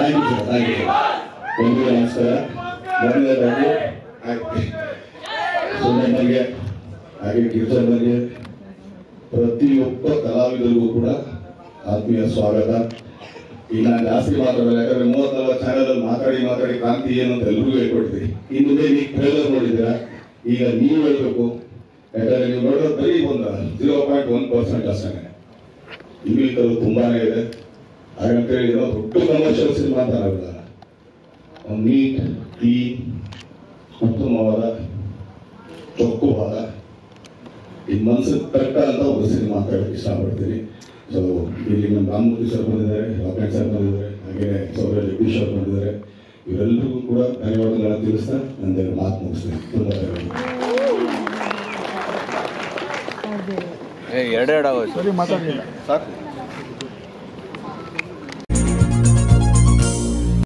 Thank you sir thank you ಎಲ್ರಿಗೂ ನಮಸ್ಕಾರ ಮೊದಲನೇದಾಗಿ ಸುಮ್ಮನಿಗೆ ಹಾಗೆ ಪ್ರತಿಯೊಬ್ಬ ಕಲಾವಿದರಿಗೂ ಕೂಡ ಆತ್ಮೀಯ ಸ್ವಾಗತ ಈಗ ನಾನು ಜಾಸ್ತಿ ಮಾತಾಡಲ್ಲ ಯಾಕಂದ್ರೆ ಮೂವತ್ ಚಾನಲಲ್ಲಿ ಮಾತಾಡಿ ಮಾತಾಡಿ ಕ್ರಾಂತಿ ಏನು ಅಂತ ಎಲ್ರಿಗೂ ಹೇಳ್ಕೊಡ್ತೀವಿ ಇನ್ನು ಮುಂದೆ ನೀವು ಟ್ರೇಲರ್ ನೋಡಿದ್ದೀರಾ ಈಗ ನೀವು ಹೇಳ್ಬೇಕು ಯಾಕಂದ್ರೆ ನೀವು ನೋಡೋದು ಬರೀ ಒಂದು ಜೀರೋ ಪಾಯಿಂಟ್ ಒನ್ ಪರ್ಸೆಂಟ್ ಅಷ್ಟೇ ಇಂಗ್ಲಿಷ್ ತುಂಬಾನೇ ಇದೆ ಹಾಗಂತೇಳಿ ಏನೋ ದೊಡ್ಡ ಒಂದು ನೀಟ್ ಕ್ಲೀನ್ ಉತ್ತಮವಾದ ಚೊಕ್ಕವಾದ ಈ ಮನಸ್ಸಿಗೆ ತಕ್ಕ ಅಂತ ಒಂದು ಸಿನಿಮಾ ಅಂತ ಹೇಳಕ್ ಇಷ್ಟಪಡ್ತೀನಿ. ಸೊ ಇಲ್ಲಿ ನಮ್ಮ ರಾಮಮೂರ್ತಿ ಸರ್ ಬಂದಿದ್ದಾರೆ ರಾಕೆಟ್ ಸರ್ ಬಂದಿದ್ದಾರೆ ಹಾಗೆ ಸೌರ ಜಗದೀಶ್ ಸರ್ ಬಂದಿದ್ದಾರೆ. ಇವರೆಲ್ಲರಿಗೂ ಕೂಡ ಧನ್ಯವಾದಗಳನ್ನ ತಿಳಿಸ್ತಾ ನನ್ನ ಮಾತು ಮುಗಿಸ್ತೀನಿ. ತುಂಬ ಧನ್ಯವಾದ ಏ ಎರಡೆರಡು ಆಗೋಯ್ತು ಸರಿ ಮಾತಾಡಲಿಲ್ಲ ಸಾಕು